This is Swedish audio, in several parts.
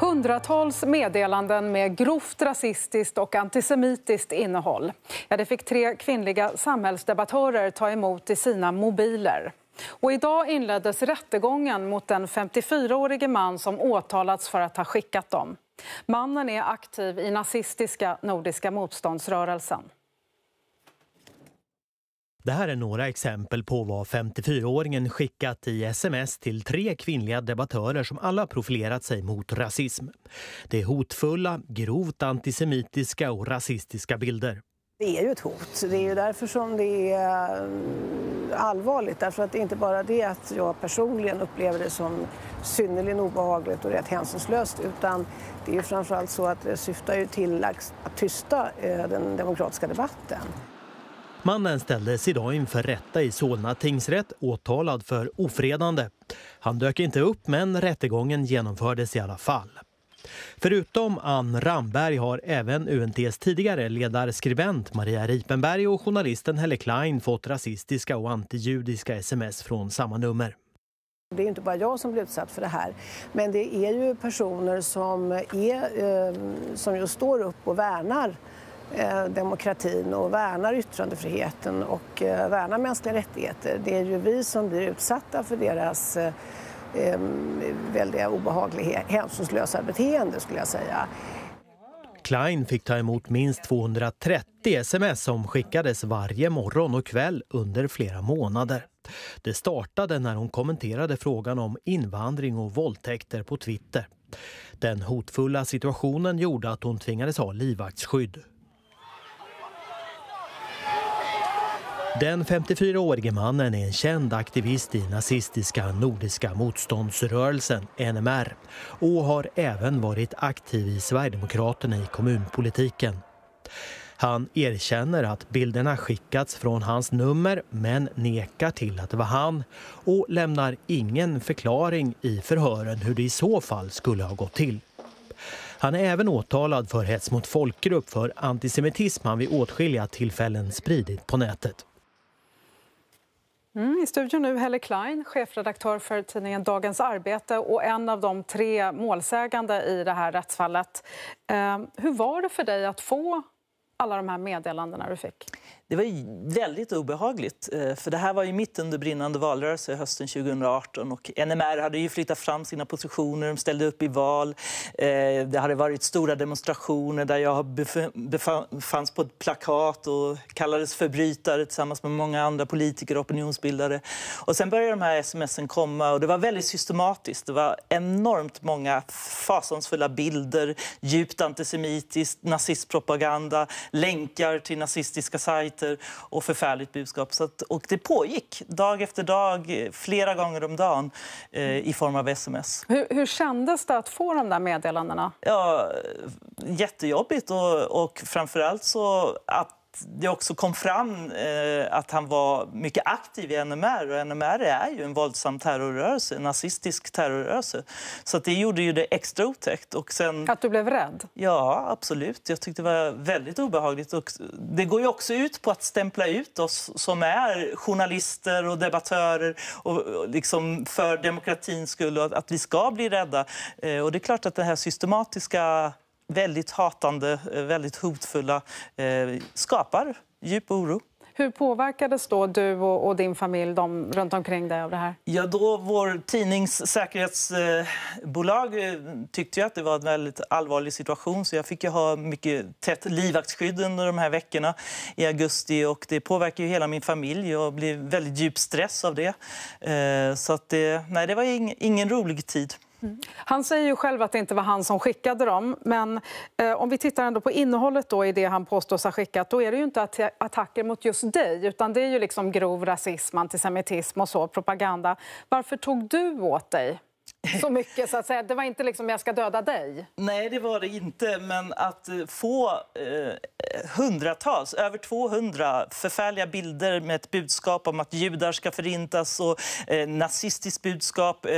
Hundratals meddelanden med grovt rasistiskt och antisemitiskt innehåll. Ja, det fick tre kvinnliga samhällsdebattörer ta emot i sina mobiler. Och idag inleddes rättegången mot den 54-årige man som åtalats för att ha skickat dem. Mannen är aktiv i nazistiska Nordiska motståndsrörelsen. Det här är några exempel på vad 54-åringen skickat i sms till tre kvinnliga debattörer som alla profilerat sig mot rasism. Det är hotfulla, grovt antisemitiska och rasistiska bilder. Det är ju ett hot. Det är ju därför som det är eh, allvarligt. Därför att det är inte bara det att jag personligen upplever det som synnerligen obehagligt och rätt hänsynslöst utan det är ju framförallt så att det syftar ju till att tysta eh, den demokratiska debatten. Mannen ställdes idag inför rätta i Solna tingsrätt åtalad för ofredande. Han dök inte upp men rättegången genomfördes i alla fall. Förutom Ann Ramberg har även UNTs tidigare ledarskribent Maria Ripenberg och journalisten Helle Klein fått rasistiska och antijudiska sms från samma nummer. Det är inte bara jag som blir utsatt för det här, men det är ju personer som, är, eh, som just står upp och värnar Eh, Eh, demokratin och värnar yttrandefriheten och eh, värnar mänskliga rättigheter. Det är ju vi som blir utsatta för deras eh, väldiga obehagliga, hänsynslösa beteende skulle jag säga. Klein fick ta emot minst 230 sms som skickades varje morgon och kväll under flera månader. Det startade när hon kommenterade frågan om invandring och våldtäkter på Twitter. Den hotfulla situationen gjorde att hon tvingades ha livvaktsskydd. Den 54-årige mannen är en känd aktivist i nazistiska Nordiska motståndsrörelsen, NMR, och har även varit aktiv i Sverigedemokraterna i kommunpolitiken. Han erkänner att bilderna skickats från hans nummer men nekar till att det var han och lämnar ingen förklaring i förhören hur det i så fall skulle ha gått till. Han är även åtalad för hets mot folkgrupp för antisemitism han vid åtskilliga tillfällen spridit på nätet. Mm, I studion nu Helle Klein, chefredaktör för tidningen Dagens Arbete och en av de tre målsägande i det här rättsfallet. Eh, hur var det för dig att få alla de här meddelandena du fick? Det var väldigt obehagligt. Eh, för Det här var ju mitt under brinnande valrörelse hösten 2018. Och NMR hade ju flyttat fram sina positioner, de ställde upp i val. Eh, det hade varit stora demonstrationer där jag befanns på ett plakat och kallades förbrytare tillsammans med många andra politiker och opinionsbildare. Och sen började de här smsen komma och det var väldigt systematiskt. Det var enormt många fasansfulla bilder, djupt antisemitiskt, nazistpropaganda, länkar till nazistiska sajter och förfärligt budskap. Så att, och det pågick dag efter dag, flera gånger om dagen eh, i form av sms. Hur, hur kändes det att få de där meddelandena? Ja, jättejobbigt och, och framförallt så att det också kom fram eh, att han var mycket aktiv i NMR. Och NMR är ju en våldsam terrorrörelse, en nazistisk terrorrörelse. Så det gjorde ju det extra otäckt. Och sen, att du blev rädd? Ja, absolut. Jag tyckte det var väldigt obehagligt. Och det går ju också ut på att stämpla ut oss som är journalister och debattörer och liksom för demokratins skull och att vi ska bli rädda. Eh, och det är klart att det här systematiska väldigt hatande, eh, väldigt hotfulla eh, skapar djup oro. Hur påverkades då du och, din familj de runt omkring dig av det här? Ja, då vår tidnings säkerhetsbolag eh, tyckte att det var en väldigt allvarlig situation så jag fick ha mycket tätt livvaktsskydd under de här veckorna i augusti och det påverkar ju hela min familj och blir väldigt djup stress av det. Så att det, nej, det var ingen rolig tid. Han säger ju själv att det inte var han som skickade dem. Men eh, om vi tittar ändå på innehållet då i det han påstås ha skickat då är det ju inte att attacker mot just dig utan det är ju liksom grov rasism, antisemitism och så, propaganda. Varför tog du åt dig? Så mycket. så att säga. Det var inte liksom jag ska döda dig. Nej, det var det inte. Men att eh, få eh, hundratals, över 200 förfärliga bilder med ett budskap om att judar ska förintas och eh, nazistiskt budskap. Eh,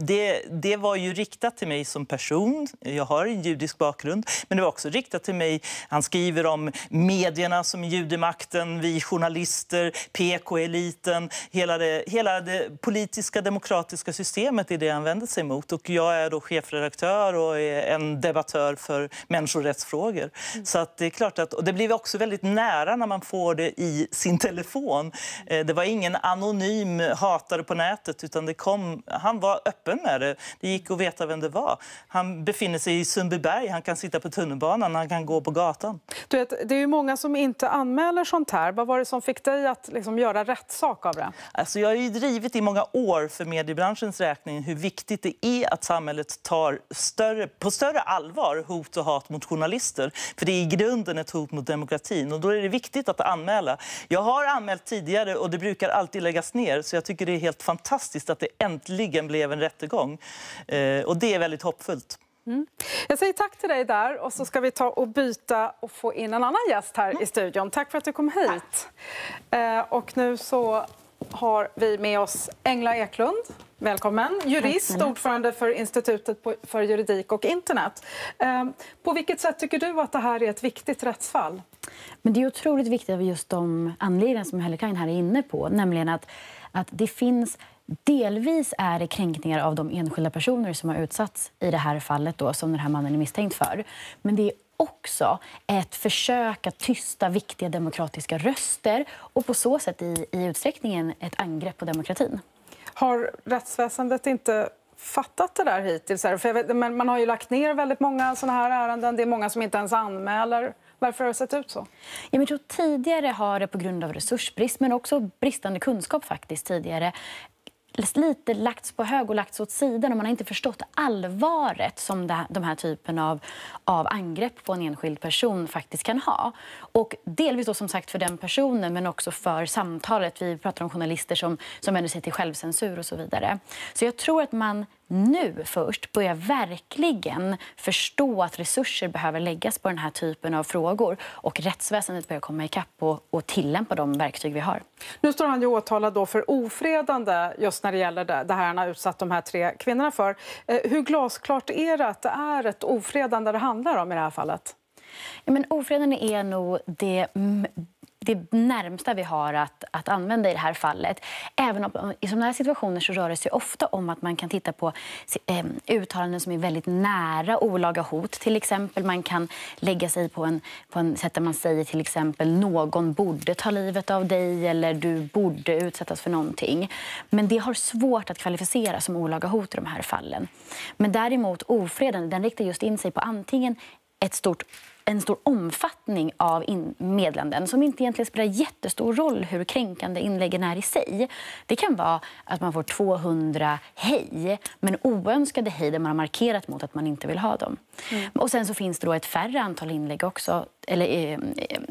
det, det var ju riktat till mig som person. Jag har en judisk bakgrund. Men det var också riktat till mig. Han skriver om medierna som judemakten, vi journalister, PK-eliten. Hela det, hela det politiska demokratiska systemet är det han vänder sig mot. Och jag är då chefredaktör och är en debattör för människorättsfrågor. Mm. Så att det är klart att, och det blir också väldigt nära när man får det i sin telefon. Eh, det var ingen anonym hatare på nätet utan det kom, han var öppen med det. Det gick att veta vem det var. Han befinner sig i Sundbyberg, han kan sitta på tunnelbanan, han kan gå på gatan. Du vet, det är ju många som inte anmäler sånt här. Vad var det som fick dig att liksom göra rätt sak av det? Alltså jag har ju drivit i många år för mediebranschens räkning hur viktigt det är att samhället tar större, på större allvar hot och hat mot journalister. För det är i grunden ett hot mot demokratin och då är det viktigt att anmäla. Jag har anmält tidigare och det brukar alltid läggas ner så jag tycker det är helt fantastiskt att det äntligen blev en rättegång. Eh, och det är väldigt hoppfullt. Mm. Jag säger tack till dig där och så ska vi ta och byta och få in en annan gäst här mm. i studion. Tack för att du kom hit. Eh, och nu så har vi med oss Engla Eklund. Välkommen. Jurist, ordförande för Institutet för juridik och internet. Eh, på vilket sätt tycker du att det här är ett viktigt rättsfall? Men det är otroligt viktigt av just de anledningar som Helle här är inne på. Nämligen att, att det finns Delvis är det kränkningar av de enskilda personer som har utsatts i det här fallet då, som den här mannen är misstänkt för. Men det är också ett försök att tysta viktiga demokratiska röster och på så sätt i, i utsträckningen ett angrepp på demokratin. Har rättsväsendet inte fattat det där hittills? För vet, man har ju lagt ner väldigt många såna här ärenden. Det är många som inte ens anmäler. Varför har det sett ut så? Jag tror tidigare har det på grund av resursbrist men också bristande kunskap faktiskt tidigare lite lagts på hög och lagts åt sidan och man har inte förstått allvaret som det, de här typen av, av angrepp på en enskild person faktiskt kan ha. Och delvis då som sagt för den personen men också för samtalet. Vi pratar om journalister som, som vänder sig till självcensur och så vidare. Så jag tror att man nu först börjar verkligen förstå att resurser behöver läggas på den här typen av frågor och rättsväsendet börjar komma ikapp och, och tillämpa de verktyg vi har. Nu står han ju åtalad då för ofredande just när det gäller det, det här han har utsatt de här tre kvinnorna för. Eh, hur glasklart är det att det är ett ofredande det handlar om i det här fallet? Ja, men ofredande är nog det det närmsta vi har att, att använda i det här fallet. Även om, I sådana här situationer så rör det sig ofta om att man kan titta på eh, uttalanden som är väldigt nära olaga hot. Till exempel man kan lägga sig på en, på en sätt där man säger till exempel någon borde ta livet av dig eller du borde utsättas för någonting. Men det har svårt att kvalificera som olaga hot i de här fallen. Men däremot ofredande, den riktar just in sig på antingen ett stort en stor omfattning av meddelanden som inte egentligen spelar jättestor roll hur kränkande inläggen är i sig. Det kan vara att man får 200 hej, men oönskade hej där man har markerat mot att man inte vill ha dem. Mm. Och sen så finns det då ett färre antal inlägg också, eller eh,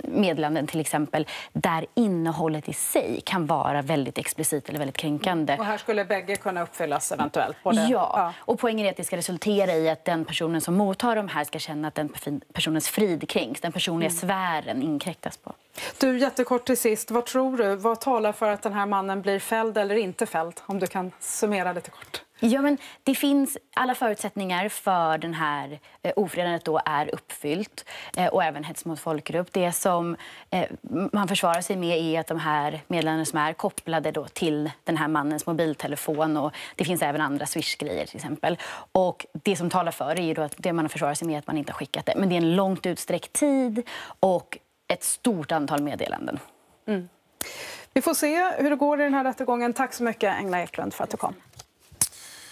meddelanden till exempel, där innehållet i sig kan vara väldigt explicit eller väldigt kränkande. Och här skulle bägge kunna uppfyllas eventuellt? Både... Ja. ja, och poängen är att det ska resultera i att den personen som mottar de här ska känna att den personens frid kränks, den personliga mm. sfären inkräktas på. Du, jättekort till sist, vad tror du? Vad talar för att den här mannen blir fälld eller inte fälld? Om du kan summera lite kort. Ja, men det finns alla förutsättningar för den här eh, ofredandet då är uppfyllt eh, och även hets mot folkgrupp. Det som eh, man försvarar sig med är att de här meddelandena som är kopplade då till den här mannens mobiltelefon och det finns även andra Swish-grejer till exempel. Och det som talar för är då att det man försvarar sig med är att man inte har skickat det. Men det är en långt utsträckt tid och ett stort antal meddelanden. Mm. Vi får se hur det går i den här rättegången. Tack så mycket Engla Eklund för att du kom.